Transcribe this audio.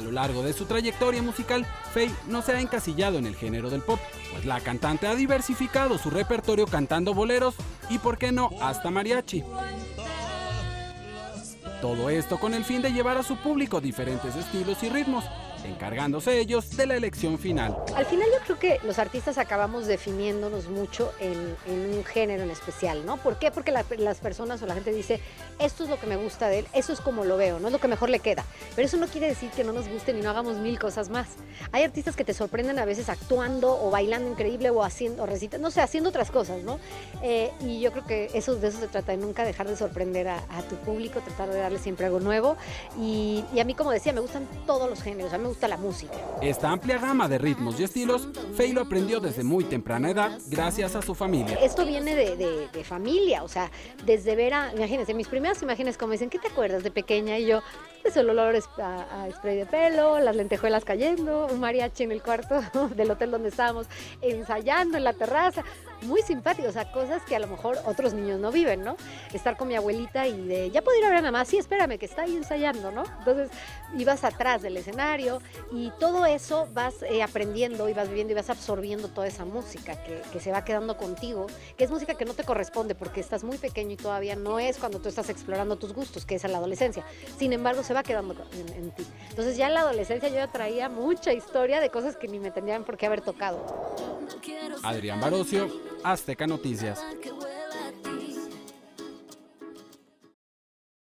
A lo largo de su trayectoria musical, Faye no se ha encasillado en el género del pop, pues la cantante ha diversificado su repertorio cantando boleros y, por qué no, hasta mariachi. Todo esto con el fin de llevar a su público diferentes estilos y ritmos, encargándose ellos de la elección final. Al final yo creo que los artistas acabamos definiéndonos mucho en, un género en especial, ¿no? ¿Por qué? Porque las personas o la gente dice, esto es lo que me gusta de él, eso es como lo veo, no es lo que mejor le queda. Pero eso no quiere decir que no nos gusten y no hagamos mil cosas más. Hay artistas que te sorprenden a veces actuando o bailando increíble o haciendo, o recitando, no sé, haciendo otras cosas, ¿no? Eh, y yo creo que eso, de eso se trata, de nunca dejar de sorprender a, tu público, tratar de siempre algo nuevo. Y, a mí, como decía, me gustan todos los géneros, a mí me gusta la música. Esta amplia gama de ritmos y estilos, Faye lo aprendió desde muy temprana edad gracias a su familia. Esto viene de, de familia, o sea, desde ver a, imagínense, mis primeras imágenes como dicen, ¿qué te acuerdas de pequeña? Y yo, es el olor a, spray de pelo, las lentejuelas cayendo, un mariachi en el cuarto del hotel donde estábamos ensayando en la terraza. Muy simpático, o sea, cosas que a lo mejor otros niños no viven, ¿no? Estar con mi abuelita y de, ya puedo ir a ver a mamá, sí, espérame, que está ahí ensayando, ¿no? Entonces ibas atrás del escenario y todo eso vas eh, aprendiendo y vas viviendo y vas absorbiendo toda esa música que, se va quedando contigo, que es música que no te corresponde porque estás muy pequeño y todavía no es cuando tú estás explorando tus gustos, que es a la adolescencia. Sin embargo, se va quedando en, ti. Entonces ya en la adolescencia yo ya traía mucha historia de cosas que ni me tendrían por qué haber tocado. Adrián Barocio, Azteca Noticias.